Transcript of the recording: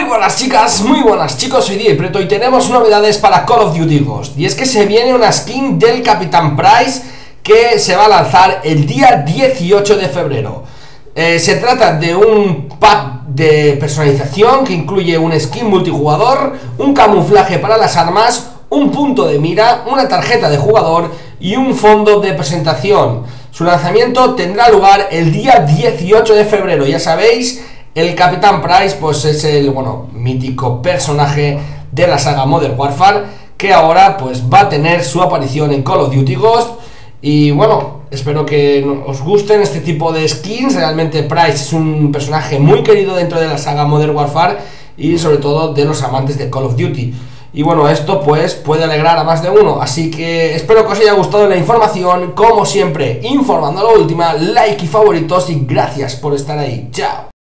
buenas chicas, muy buenas. Chicos, soy Die Preto y tenemos novedades para Call of Duty Ghost. Y es que se viene una skin del Capitán Price que se va a lanzar el día 18 de febrero. Eh, Se trata de un pack de personalización que incluye un skin multijugador, un camuflaje para las armas, un punto de mira, una tarjeta de jugador y un fondo de presentación. Su lanzamiento tendrá lugar el día 18 de febrero, ya sabéis el Capitán Price, pues es el, bueno, mítico personaje de la saga Modern Warfare, que ahora pues va a tener su aparición en Call of Duty Ghost. Y bueno, espero que os gusten este tipo de skins. Realmente Price es un personaje muy querido dentro de la saga Modern Warfare y sobre todo de los amantes de Call of Duty. Y bueno, esto pues puede alegrar a más de uno. Así que espero que os haya gustado la información. Como siempre, informando a la última, like y favoritos y gracias por estar ahí. Chao.